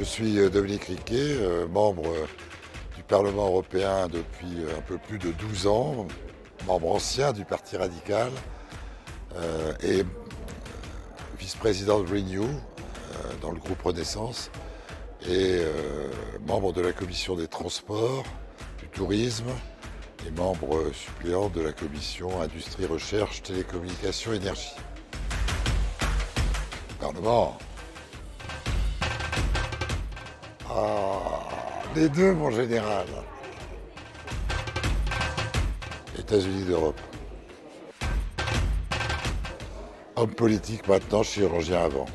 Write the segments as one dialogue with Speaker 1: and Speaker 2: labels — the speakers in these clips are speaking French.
Speaker 1: Je suis euh, Dominique Riquet, euh, membre euh, du Parlement européen depuis un peu plus de 12 ans, membre ancien du Parti radical et vice-président de Renew dans le groupe Renaissance et membre de la commission des transports, du tourisme et membre suppléant de la commission industrie, recherche, télécommunications, énergie. Parlement les deux, mon général. États-Unis d'Europe. Homme politique maintenant, chirurgien avant.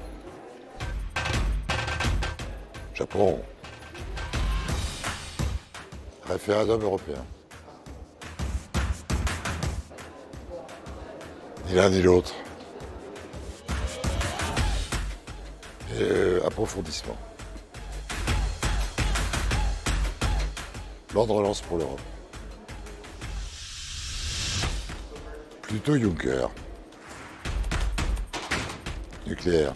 Speaker 1: Japon. Référendum européen. Ni l'un ni l'autre. Euh, approfondissement. Plan de relance pour l'Europe. Plutôt Juncker. Nucléaire.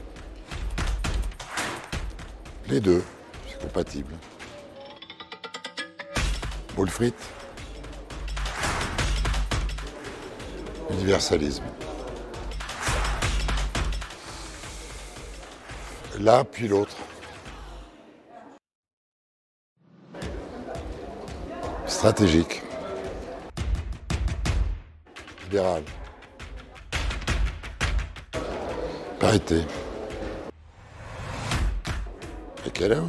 Speaker 1: Les deux, c'est compatible. Boule. Universalisme. L'un puis l'autre. Stratégique. Libéral. Parité. Et quelle heure?